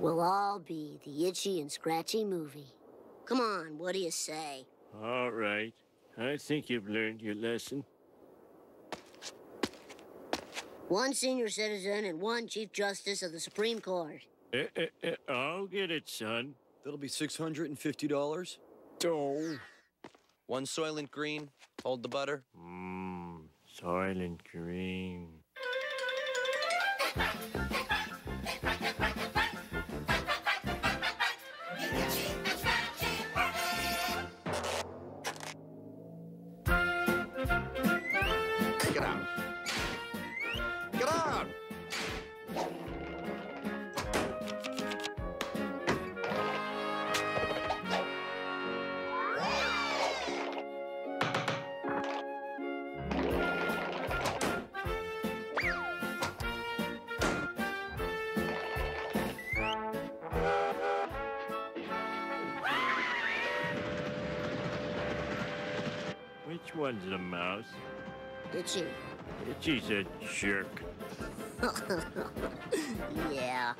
We'll all be the Itchy and Scratchy movie. Come on, what do you say? All right. I think you've learned your lesson. One senior citizen and one Chief Justice of the Supreme Court. Eh, eh, eh, I'll get it, son. That'll be $650. Oh. One Soylent Green. Hold the butter. Mmm, Soylent Green. Get out. Get out! Which one's a mouse? Itchy. Itchy's a jerk. yeah.